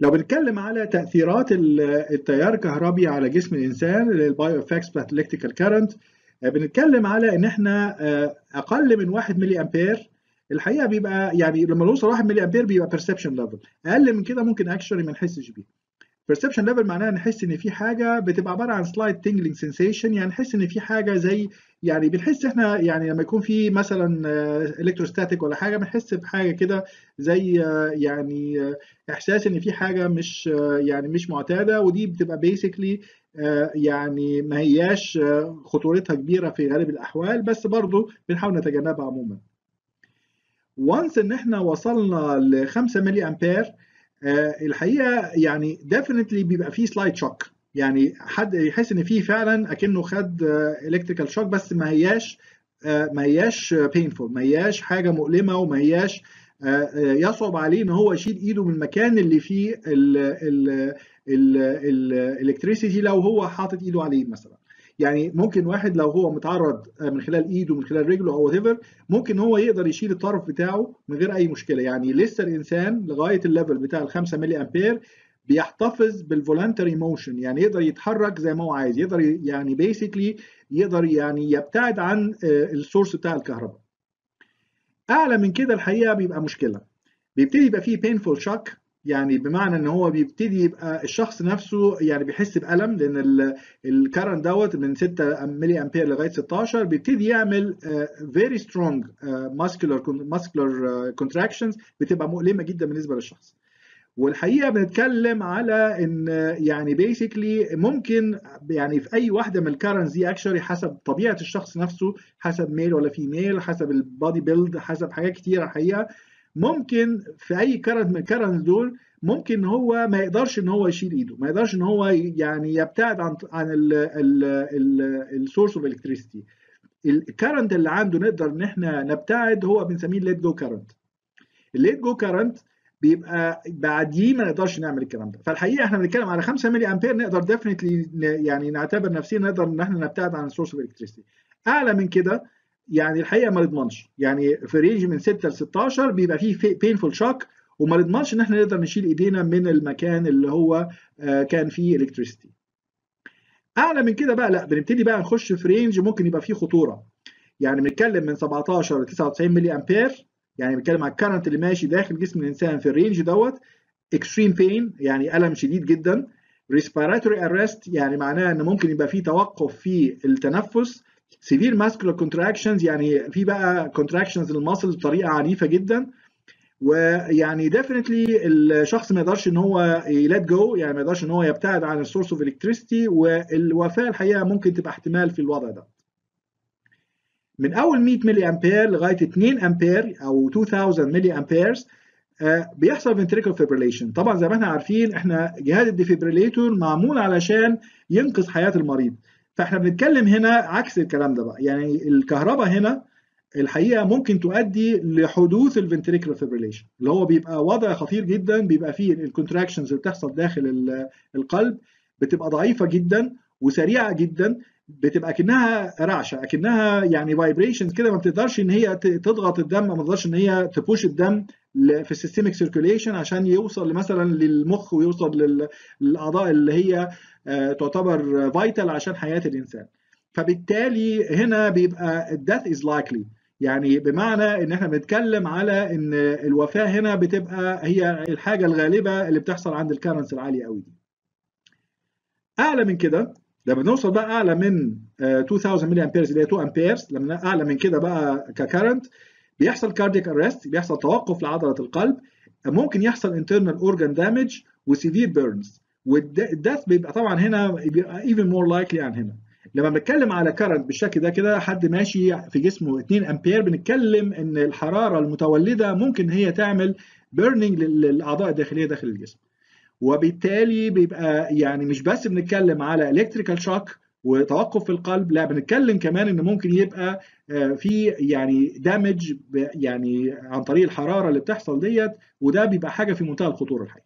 لو بنتكلم على تأثيرات التيار الكهربي على جسم الإنسان ال bioeffects بتاعت current بنتكلم على إن إحنا أقل من 1 ملي أمبير. الحقيقة بيبقى يعني لما نوصل 1 ملي أمبير بيبقى perception level أقل من كده ممكن actually ما نحسش بيه. Perception level معناها نحس إن في حاجة بتبقى عبارة عن slight tingling sensation يعني نحس إن في حاجة زي يعني بنحس إحنا يعني لما يكون في مثلا electrostatic ولا حاجة بنحس بحاجة كده زي يعني إحساس إن في حاجة مش يعني مش معتادة ودي بتبقى basically يعني ما هياش خطورتها كبيرة في غالب الأحوال بس برضو بنحاول نتجنبها عموما. و once إن إحنا وصلنا ل 5 ملي امبير الحقيقة يعني definitely بيبقى فيه slight shock يعني حد يحس إن فيه فعلا أكنه خد electrical shock بس ما هياش ما هياش painful ما هياش حاجة مؤلمة وما هياش يصعب عليه إن هو يشيل إيده من المكان اللي فيه ال electricity لو هو حاطط إيده عليه مثلا. يعني ممكن واحد لو هو متعرض من خلال ايده من خلال رجله أو وات ممكن هو يقدر يشيل الطرف بتاعه من غير أي مشكلة. يعني لسه الإنسان لغاية ال level بتاع ال 5 ملي أمبير بيحتفظ بال voluntary motion يعني يقدر يتحرك زي ما هو عايز. يقدر يعني basically يقدر يعني يبتعد عن ال source بتاع الكهرباء. أعلى من كده الحقيقة بيبقى مشكلة. بيبتدي يبقى فيه painful shock. يعني بمعنى إن هو بيبتدي يبقى الشخص نفسه يعني بيحس بألم لأن ال current دوت من 6 ملي أمبير لغاية 16 بيبتدي يعمل very strong muscular muscular contractions بتبقى مؤلمة جدا بالنسبة للشخص. والحقيقة بنتكلم على إن يعني basically ممكن يعني في أي واحدة من ال currents دي actually حسب طبيعة الشخص نفسه حسب male ولا female حسب ال body build حسب حاجات كتيرة الحقيقة ممكن في أي current من ال currents دول ممكن هو ما يقدرش إن هو يشيل إيده ما يقدرش إن هو يعني يبتعد عن عن ال source of electricity ال current اللي عنده نقدر إن إحنا نبتعد هو بنسميه ال let go current ال let go current بيبقى بعديه ما نقدرش نعمل الكلام ده. فالحقيقة إحنا بنتكلم على 5 ملي أمبير نقدر definitely يعني نعتبر نفسنا نقدر إن إحنا نبتعد عن ال source of electricity أعلى من كده يعني الحقيقة ما نضمنش. يعني في range من 6 ل 16 بيبقى فيه painful shock وما نضمنش إن إحنا نقدر نشيل إيدينا من المكان اللي هو كان فيه ال electricity أعلى من كده بقى لا بنبتدي بقى نخش في range ممكن يبقى فيه خطورة. يعني بنتكلم من 17 ل 99 ملي أمبير يعني بنتكلم على ال current اللي ماشي داخل جسم الإنسان في ال range دوت extreme pain يعني ألم شديد جدا. respiratory arrest يعني معناه إن ممكن يبقى فيه توقف في التنفس. severe muscular contractions يعني في بقى contractions لل muscle بطريقة عنيفة جدا. ويعني definitely الشخص ما يقدرش إن هو ي let go يعني ما يقدرش إن هو يبتعد عن ال source of electricity والوفاة الحقيقة ممكن تبقى احتمال في الوضع ده. من أول 100 ملي أمبير لغاية 2 أمبير أو 2000 milliamperes بيحصل ventricular fibrillation طبعا زي ما إحنا عارفين إحنا جهاز ال defibrillator معمول علشان ينقذ حياة المريض. فاحنا بنتكلم هنا عكس الكلام ده بقى. يعني الكهرباء هنا الحقيقة ممكن تؤدي لحدوث ال ventricular fibrillation اللي هو بيبقى وضع خطير جدا بيبقى فيه ال contractions اللي بتحصل داخل القلب بتبقى ضعيفة جدا وسريعة جدا. بتبقى كأنها رعشة اكنها يعني vibrations كده ما بتقدرش إن هي تضغط الدم ما تقدرش إن هي ت push الدم في ال systemic circulation عشان يوصل مثلا للمخ ويوصل للأعضاء اللي هي تعتبر vital عشان حياة الإنسان. فبالتالي هنا بيبقى ال death is likely يعني بمعنى إن إحنا بنتكلم على إن الوفاة هنا بتبقى هي الحاجة الغالبة اللي بتحصل عند ال currents العاليه قوي دي. أعلى من كده لما بنوصل بقى أعلى من 2000 milliamperes اللي هي 2 amperes لما أعلى من كده بقى ك current بيحصل cardiac arrest بيحصل توقف لعضلة القلب. ممكن يحصل internal organ damage و severe burns وال death بيبقى طبعا هنا بيبقى even more likely عن هنا. لما بنتكلم على current بالشكل ده كده حد ماشي في جسمه 2 امبير بنتكلم إن الحرارة المتولدة ممكن هي تعمل burning للأعضاء الداخلية داخل الجسم. وبالتالي بيبقى يعني مش بس بنتكلم على electrical shock وتوقف في القلب لا بنتكلم كمان إن ممكن يبقى في يعني damage يعني عن طريق الحرارة اللي بتحصل ديت وده بيبقى حاجة في منتهى الخطورة الحقيقة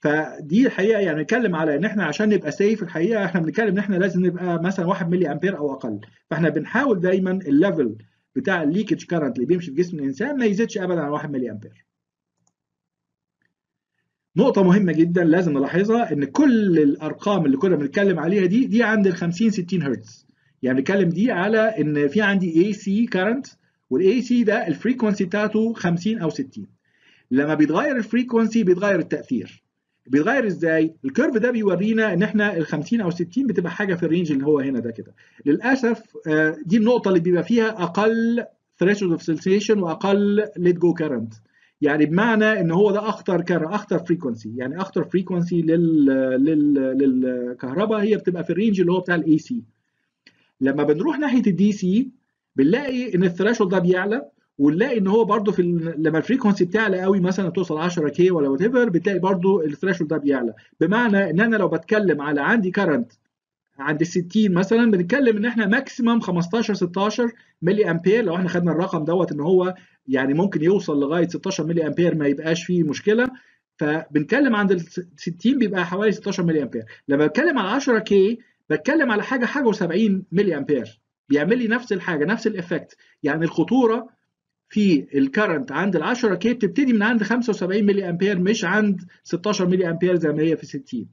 فدي الحقيقة يعني نتكلم على إن إحنا عشان نبقى safe الحقيقة إحنا بنتكلم إن إحنا لازم نبقى مثلا 1 ملي أمبير أو أقل. فإحنا بنحاول دايما ال level بتاع ال leakage current اللي بيمشي في جسم الإنسان ما يزيدش ابدا عن 1 ملي أمبير. نقطة مهمة جدا لازم نلاحظها إن كل الأرقام اللي كنا بنتكلم عليها دي دي عند ال 50 60 هرتز. يعني بنتكلم دي على إن في عندي AC current وال AC ده ال frequency بتاعته 50 أو 60 لما بيتغير ال frequency بيتغير التأثير. بيتغير إزاي؟ ال curve ده بيورينا إن إحنا ال 50 أو 60 بتبقى حاجة في ال range اللي هو هنا ده كده. للأسف دي النقطة اللي بيبقى فيها أقل threshold of sensation وأقل let go current. يعني بمعنى إن هو ده أخطر أخطر frequency يعني أخطر frequency لل... لل... للكهرباء هي بتبقى في ال range اللي هو بتاع ال AC لما بنروح ناحية ال DC بنلاقي إن ال threshold ده بيعلى ونلاقي إن هو برده في. لما ال frequency بتعلى قوي مثلا توصل 10 K ولا whatever بتلاقي برده ال threshold ده بيعلى بمعنى إن أنا لو بتكلم على عندي current عند ال 60 مثلا بنتكلم إن إحنا maximum 15 16 ملي امبير لو إحنا خدنا الرقم دوت إن هو يعني ممكن يوصل لغاية 16 ملي أمبير ما يبقاش فيه مشكلة. فبنتكلم عند ال 60 بيبقى حوالي 16 ملي أمبير. لما بتكلم على 10 K بتكلم على حاجة حاجة و70 ملي أمبير. بيعمل لي نفس الحاجة نفس ال effect. يعني الخطورة في ال current عند ال 10 K بتبتدي من عند 75 ملي أمبير مش عند 16 ملي أمبير زي ما هي في 60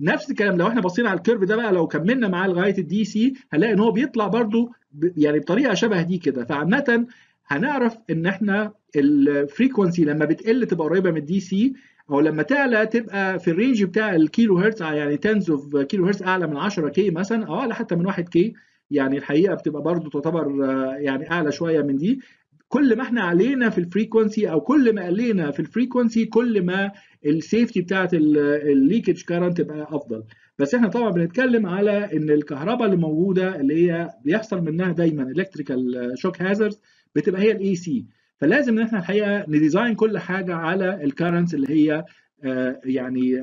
نفس الكلام لو إحنا بصينا على ال curve ده بقى لو كملنا معاه لغاية ال DC هنلاقي إن هو بيطلع برده يعني بطريقة شبه دي كده. فعامة هنعرف إن إحنا ال frequency لما بتقل تبقى قريبة من ال DC أو لما تعلى تبقى في ال range بتاع الكيلو هرتز يعني tens of kilohertz أعلى من 10 K مثلا أو أعلى حتى من 1 K يعني الحقيقة بتبقى برضو تعتبر يعني أعلى شوية من دي. كل ما إحنا علينا في ال frequency أو كل ما قلينا في ال frequency كل ما ال safety بتاعت ال leakage current تبقى أفضل. بس إحنا طبعا بنتكلم على إن الكهرباء اللي موجودة اللي هي بيحصل منها دايما electrical shock hazards بتبقى هي ال AC فلازم إن إحنا الحقيقة ن design كل حاجة على ال currents اللي هي يعني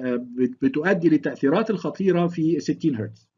بتؤدي للتاثيرات الخطيرة في 60 هرتز